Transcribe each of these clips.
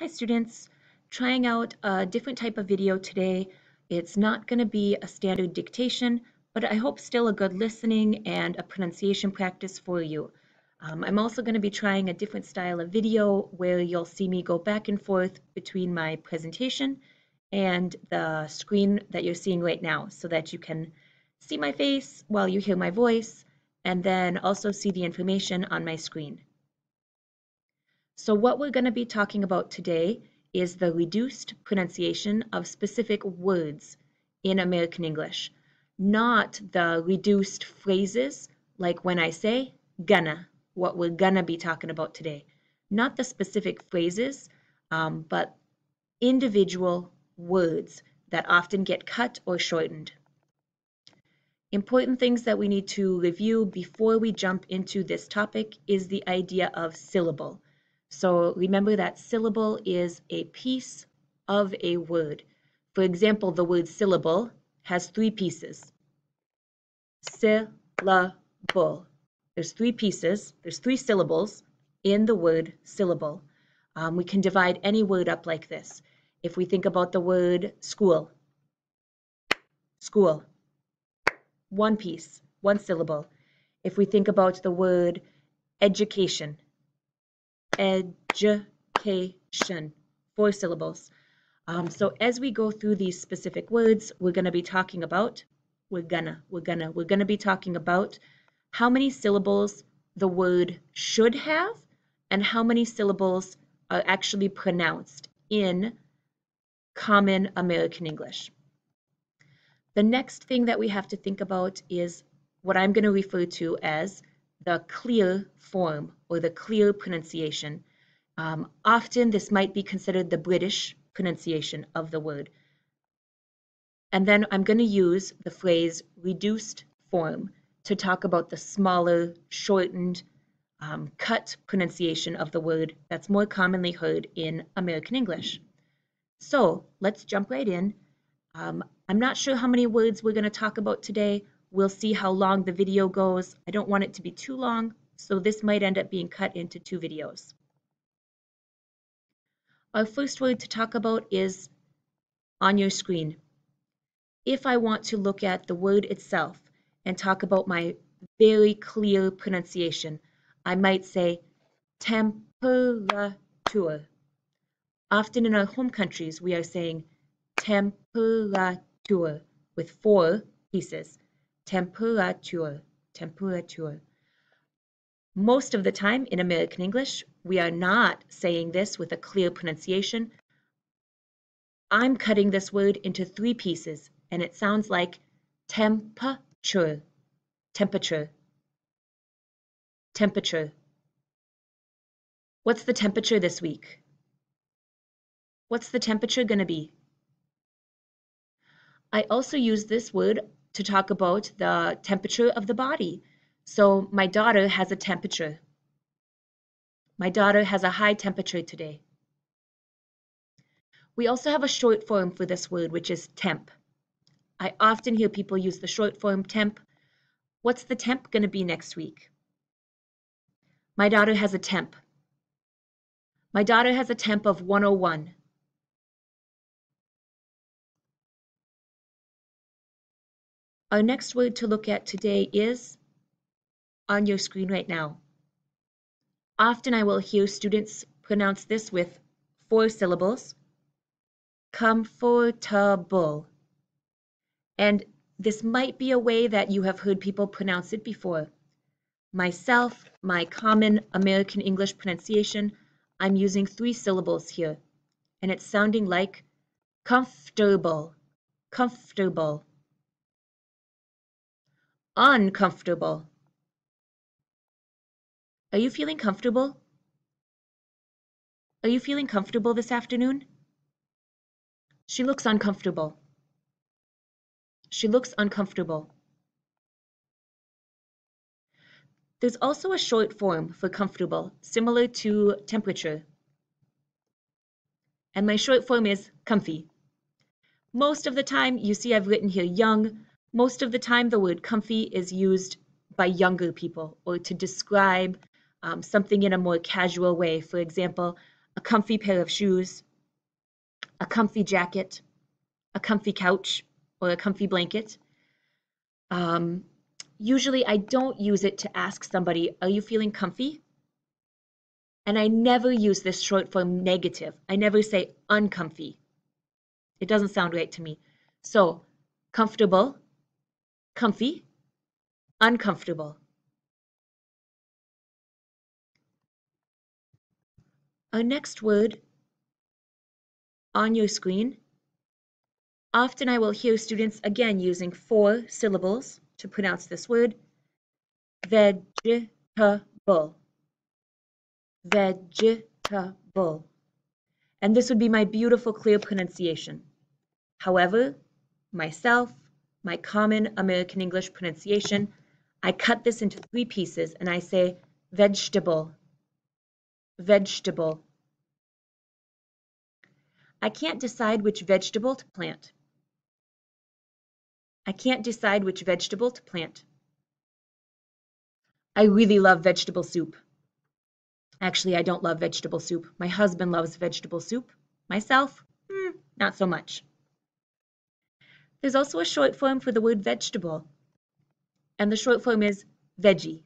Hi students, trying out a different type of video today. It's not going to be a standard dictation, but I hope still a good listening and a pronunciation practice for you. Um, I'm also going to be trying a different style of video where you'll see me go back and forth between my presentation and the screen that you're seeing right now so that you can see my face while you hear my voice and then also see the information on my screen. So what we're going to be talking about today is the reduced pronunciation of specific words in American English, not the reduced phrases like when I say gonna, what we're gonna be talking about today. Not the specific phrases, um, but individual words that often get cut or shortened. Important things that we need to review before we jump into this topic is the idea of syllable. So remember that syllable is a piece of a word. For example, the word syllable has three pieces. Syllable. There's three pieces, there's three syllables in the word syllable. Um, we can divide any word up like this. If we think about the word school, school, one piece, one syllable. If we think about the word education, education, four syllables. Um, so as we go through these specific words, we're going to be talking about, we're gonna, we're gonna, we're going to be talking about how many syllables the word should have and how many syllables are actually pronounced in common American English. The next thing that we have to think about is what I'm going to refer to as the clear form or the clear pronunciation. Um, often this might be considered the British pronunciation of the word. And then I'm going to use the phrase reduced form to talk about the smaller, shortened, um, cut pronunciation of the word that's more commonly heard in American English. So let's jump right in. Um, I'm not sure how many words we're going to talk about today. We'll see how long the video goes. I don't want it to be too long, so this might end up being cut into two videos. Our first word to talk about is on your screen. If I want to look at the word itself and talk about my very clear pronunciation, I might say temperature. Often in our home countries, we are saying temperature with four pieces temperature, temperature. Most of the time in American English, we are not saying this with a clear pronunciation. I'm cutting this word into three pieces, and it sounds like temperature, temperature, temperature. What's the temperature this week? What's the temperature going to be? I also use this word to talk about the temperature of the body. So my daughter has a temperature. My daughter has a high temperature today. We also have a short form for this word, which is temp. I often hear people use the short form temp. What's the temp going to be next week? My daughter has a temp. My daughter has a temp of 101. Our next word to look at today is on your screen right now. Often I will hear students pronounce this with four syllables, comfortable. And this might be a way that you have heard people pronounce it before. Myself, my common American English pronunciation, I'm using three syllables here, and it's sounding like comfortable, comfortable uncomfortable. Are you feeling comfortable? Are you feeling comfortable this afternoon? She looks uncomfortable. She looks uncomfortable. There's also a short form for comfortable, similar to temperature. And my short form is comfy. Most of the time, you see I've written here young, most of the time, the word comfy is used by younger people or to describe um, something in a more casual way. For example, a comfy pair of shoes, a comfy jacket, a comfy couch, or a comfy blanket. Um, usually I don't use it to ask somebody, are you feeling comfy? And I never use this short form negative. I never say uncomfy. It doesn't sound right to me. So, comfortable, comfy, uncomfortable. Our next word on your screen. Often I will hear students again using four syllables to pronounce this word. Vegetable. Vegetable. And this would be my beautiful clear pronunciation. However, myself, my common American English pronunciation, I cut this into three pieces and I say vegetable, vegetable. I can't decide which vegetable to plant. I can't decide which vegetable to plant. I really love vegetable soup. Actually, I don't love vegetable soup. My husband loves vegetable soup. Myself, hmm, not so much. There's also a short form for the word vegetable, and the short form is veggie.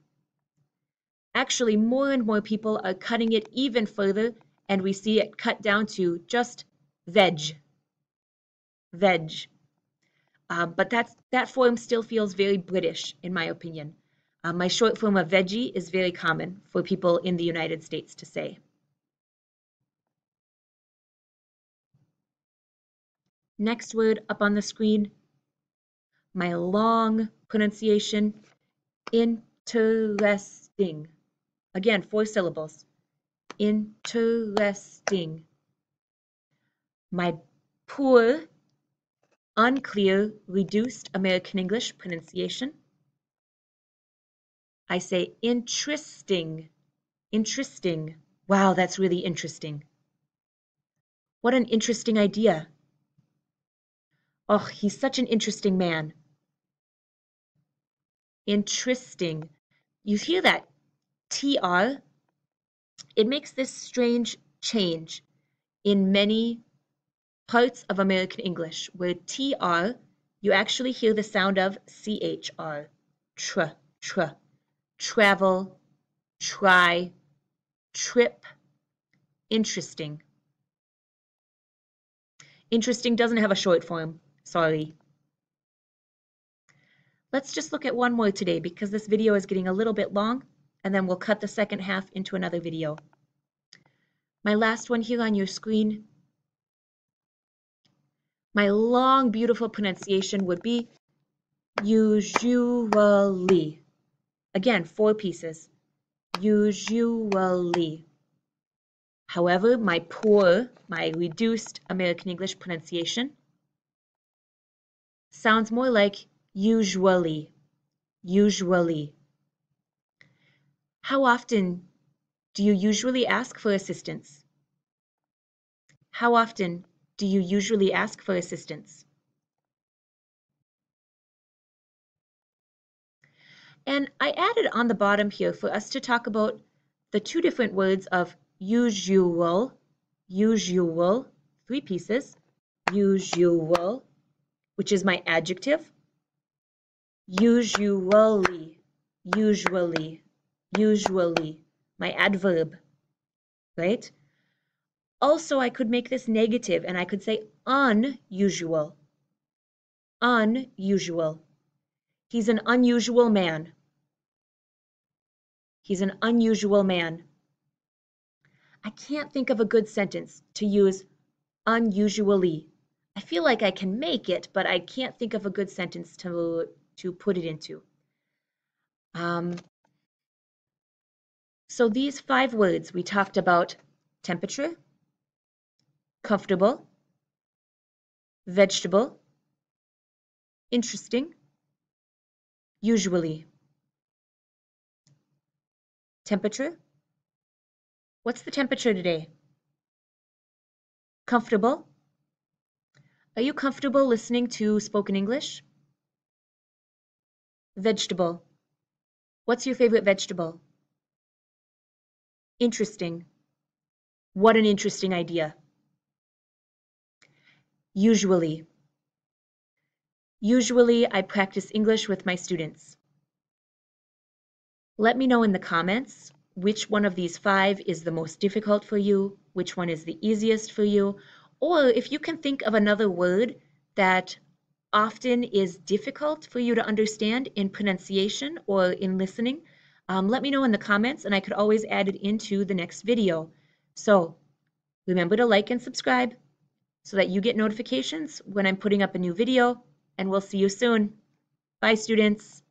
Actually, more and more people are cutting it even further, and we see it cut down to just veg. Veg. Uh, but that's, that form still feels very British, in my opinion. Uh, my short form of veggie is very common for people in the United States to say. Next word up on the screen, my long pronunciation, interesting. Again, four syllables. Interesting. My poor unclear, reduced American English pronunciation. I say interesting, interesting. Wow, that's really interesting. What an interesting idea. Oh, he's such an interesting man. Interesting. You hear that TR? It makes this strange change in many parts of American English where TR, you actually hear the sound of CHR. Tr, tr. Travel, try, trip, interesting. Interesting doesn't have a short form, sorry. Let's just look at one more today because this video is getting a little bit long and then we'll cut the second half into another video. My last one here on your screen my long, beautiful pronunciation would be usually. Again, four pieces. Usually. However, my poor, my reduced American English pronunciation sounds more like usually. Usually. How often do you usually ask for assistance? How often do you usually ask for assistance? And I added on the bottom here for us to talk about the two different words of usual, usual, three pieces, usual, which is my adjective, usually, usually, usually, my adverb, right? Also, I could make this negative and I could say unusual. Unusual. He's an unusual man. He's an unusual man. I can't think of a good sentence to use unusually. I feel like I can make it, but I can't think of a good sentence to, to put it into. Um, so these five words, we talked about temperature, comfortable, vegetable, interesting, usually. Temperature? What's the temperature today? Comfortable? Are you comfortable listening to spoken English? Vegetable. What's your favorite vegetable? Interesting. What an interesting idea. Usually. Usually, I practice English with my students. Let me know in the comments which one of these five is the most difficult for you, which one is the easiest for you, or if you can think of another word that often is difficult for you to understand in pronunciation or in listening, um, let me know in the comments and I could always add it into the next video. So remember to like and subscribe so that you get notifications when I'm putting up a new video and we'll see you soon. Bye students.